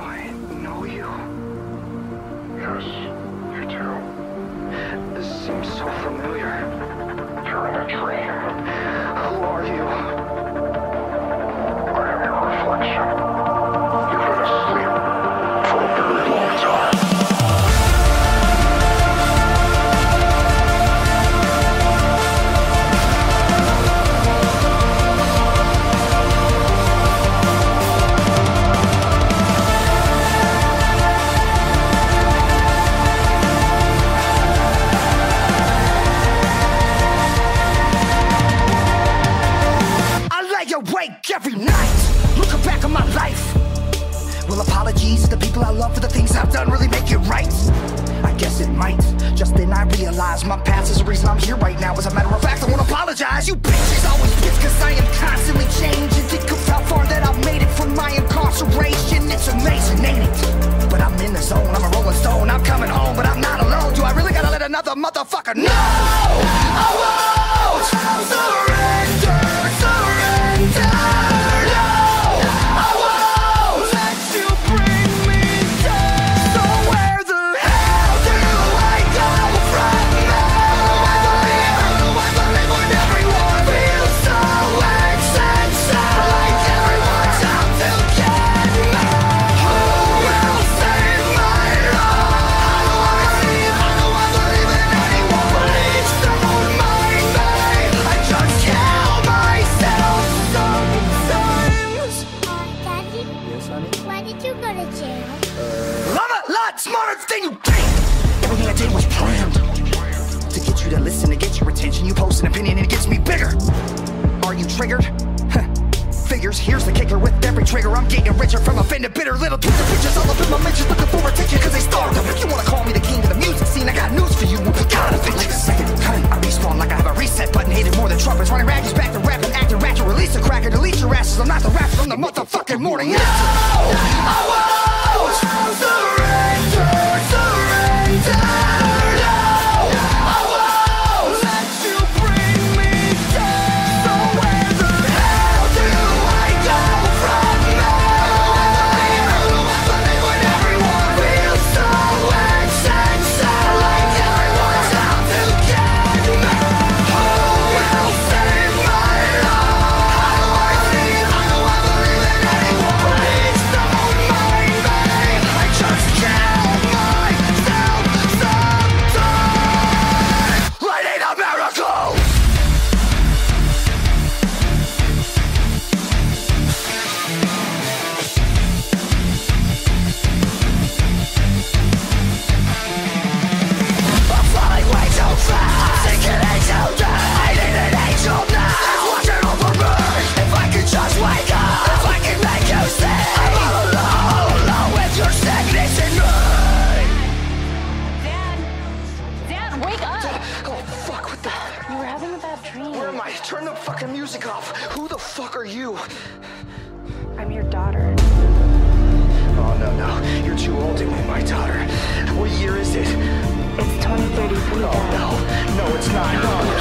I know you? Yes, people I love for the things I've done really make it right? I guess it might. Just then I realized my past is the reason I'm here right now. As a matter of fact, I won't apologize. You bitches always bitch cause I am constantly changing. Think of how far that I've made it from my incarceration. It's amazing, ain't it? But I'm in the zone, I'm a rolling stone. I'm coming home, but I'm not alone. Do I really gotta let another motherfucker know? Triggered? Figures, here's the kicker with every trigger. I'm getting richer from offended, bitter little Twitter bitches all up in my mentions looking for attention because they starved them. You wanna call me the king of the music scene, I got news for you. Gotta fit like a second. Honey, I respawn like I have a reset button. Hated more than Trump is. Running raggies back to rapping, acting ratchet. Release a cracker, delete your asses. I'm not the rapper, I'm the motherfucking morning after. Dream. Where am I? Turn the fucking music off. Who the fuck are you? I'm your daughter. Oh no no, you're too old to be my daughter. What year is it? It's 2033, Oh no, no, it's not. No.